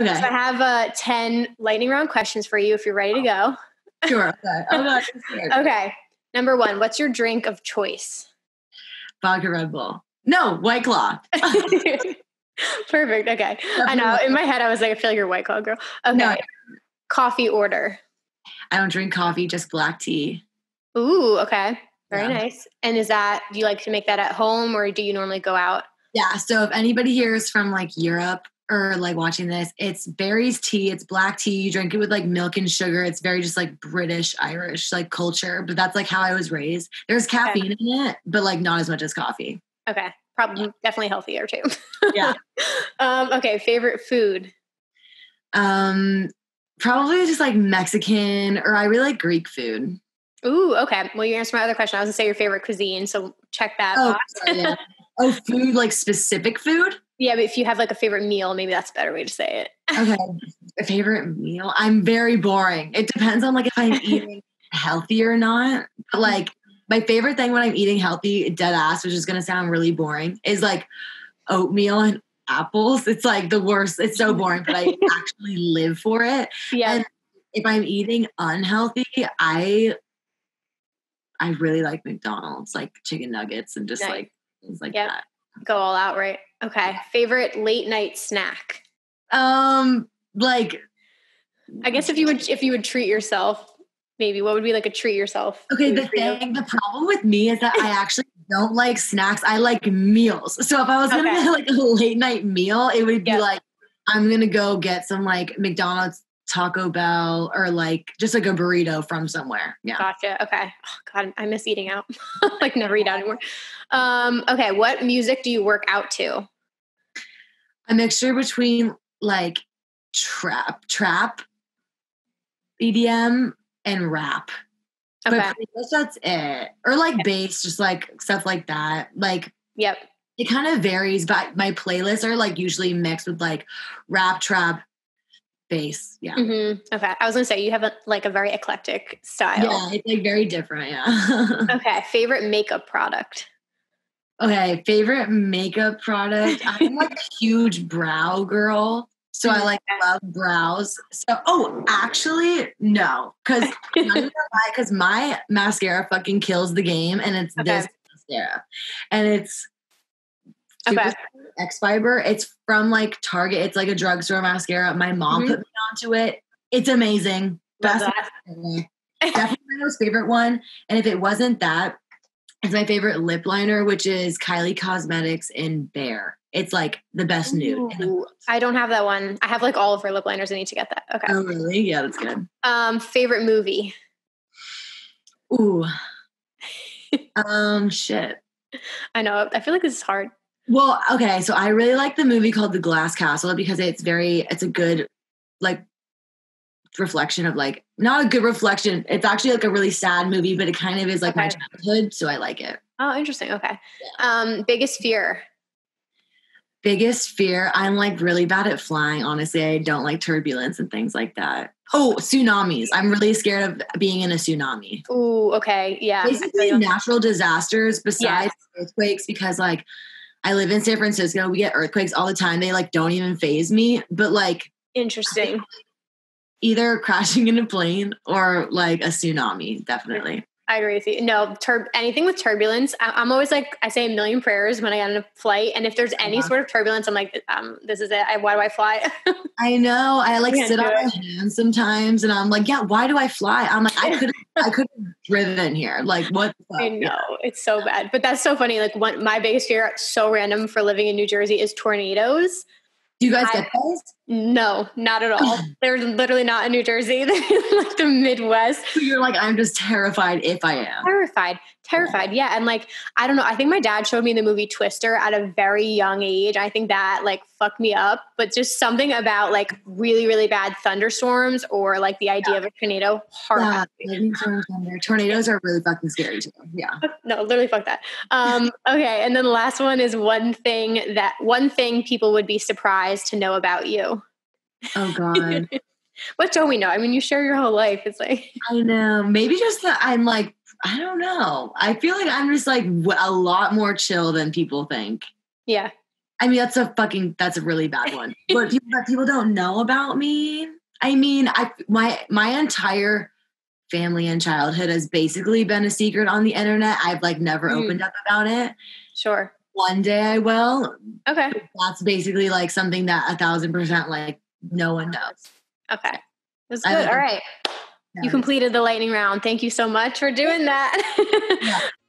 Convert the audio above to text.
Okay. So I have uh, 10 lightning round questions for you if you're ready to go. Sure. Okay. Oh, God, I'm scared. Okay. Number one, what's your drink of choice? Vodka Red Bull. No, White Claw. Perfect. Okay. I know. In my head, I was like, I feel like you're a white collar girl. Okay. No. Coffee order. I don't drink coffee, just black tea. Ooh, okay. Very Yeah. nice. And is that, do you like to make that at home or do you normally go out? Yeah. So if anybody here is from like Europe or like watching this, it's Barry's tea. It's black tea. You drink it with like milk and sugar. It's very just like British, Irish like culture. But that's like how I was raised. There's caffeine in it, but like not as much as coffee. Okay. Probably definitely healthier too. Yeah. um, okay. Favorite food. Um, probably just like Mexican or I really like Greek food. Ooh, okay. Well, you answered my other question. I was gonna say your favorite cuisine, so check that Oh, box. sorry, yeah. oh, food like specific food. Yeah, but if you have like a favorite meal, maybe that's a better way to say it. Okay, a favorite meal. I'm very boring. It depends on like if I'm eating healthy or not. But mm-hmm. like my favorite thing when I'm eating healthy, dead ass, which is gonna sound really boring, is like oatmeal and apples. It's like the worst. It's so boring, but I actually live for it. Yeah. And if I'm eating unhealthy, I I really like McDonald's, like chicken nuggets and just Nice. like things like Yep. that. go all out, right? Okay. Favorite late night snack. Um, like I guess if you would if you would treat yourself, maybe what would be like a treat yourself? Okay, the thing, the problem with me is that I actually don't like snacks. I like meals. So if I was gonna Okay. like a late night meal, it would be Yeah. like I'm gonna go get some like McDonald's, Taco Bell, or like just like a burrito from somewhere. Yeah. Gotcha. Okay. Oh, God, I miss eating out. like never eat out anymore. Um, okay. What music do you work out to? A mixture between like trap, trap, EDM, and rap. Okay. But much that's it. Or like bass, just like stuff like that. Like Yep. it kind of varies, but my playlists are like usually mixed with like rap, trap, bass. Yeah. hmm Okay. I was gonna say you have a, like a very eclectic style. Yeah, it's like very different. Yeah. Okay. Favorite makeup product. okay, favorite makeup product. I'm like a huge brow girl. So I like love brows. So oh, actually, no. Cause because my mascara fucking kills the game and it's Okay. this mascara. And it's Okay. X Fiber. It's from like Target. It's like a drugstore mascara. My mom Mhm. put me onto it. It's amazing. Best Definitely my most favorite one. And if it wasn't that, it's my favorite lip liner, which is Kylie Cosmetics in Bare. It's like the best nude. the. I don't have that one. I have like all of her lip liners. I need to get that. Okay. Oh really? Yeah, that's good. Um, favorite movie. Ooh. um shit. I know. I feel like this is hard. Well, okay, so I really like the movie called The Glass Castle because it's very it's a good like reflection of like not a good reflection. It's actually like a really sad movie, but it kind of is like my childhood, so I like it. Oh, interesting. Okay. Um, biggest fear. Biggest fear, I'm like really bad at flying. Honestly, I don't like turbulence and things like that. Oh, tsunamis. I'm really scared of being in a tsunami. Ooh, okay. Yeah. Basically, natural disasters besides earthquakes because like I live in San Francisco. We get earthquakes all the time. They like don't even faze me. But like Interesting. either crashing in a plane or like a tsunami, definitely. I agree with you. No, tur- anything with turbulence, I- I'm always like, I say a million prayers when I get on a flight. And if there's any Uh-huh. sort of turbulence, I'm like, um, this is it. I, why do I fly? I know. I like sit on my hands sometimes and I'm like, yeah, why do I fly? I'm like, I could I could have driven here. Like what the fuck? I know it's so bad, but that's so funny. Like one, my biggest fear, so random for living in New Jersey, is tornadoes. Do you guys I- get those? No, not at all. They're literally not in New Jersey. They're like the Midwest. So you're like, I'm just terrified if I am. Terrified, terrified. Yeah, and like I don't know. I think my dad showed me the movie Twister at a very young age. I think that like fucked me up. But just something about like really, really bad thunderstorms or like the idea of a tornado. Yeah, storms thunder. Tornadoes are really fucking scary too. Yeah. No, literally fuck that. Um, okay, and then the last one is one thing that one thing people would be surprised to know about you. Oh god. What don't we know? I mean, you share your whole life. It's like I know. Maybe just that I'm like, I don't know. I feel like I'm just like a lot more chill than people think. yeah. I mean, that's a fucking that's a really bad one. But people, that people don't know about me. I mean, I my my entire family and childhood has basically been a secret on the internet. I've like never Mm. opened up about it. Sure. One day I will. Okay. That's basically like something that a thousand percent like no one knows. Okay. That's good. All right. You completed the lightning round. Thank you so much for doing that.